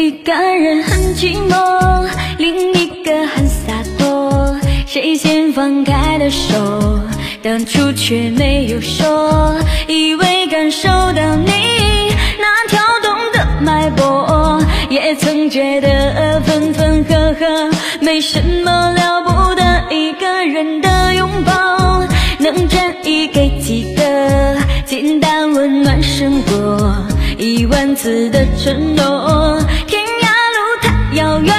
一个人很寂寞，另一个很洒脱。谁先放开的手？当初却没有说，以为感受到你那跳动的脉搏，也曾觉得分分合合没什么了不得。一个人的拥抱，能转移给几个？简单温暖胜过一万次的承诺天涯路太遥远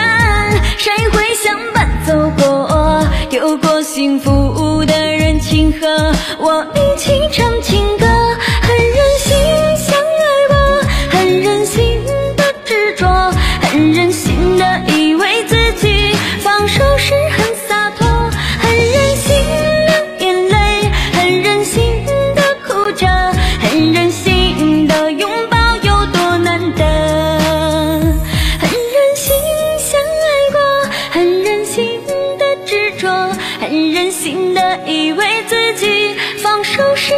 谁会相伴走过？丢过幸福的人请和我一起唱任性的以为自己放手时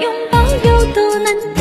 拥抱有多难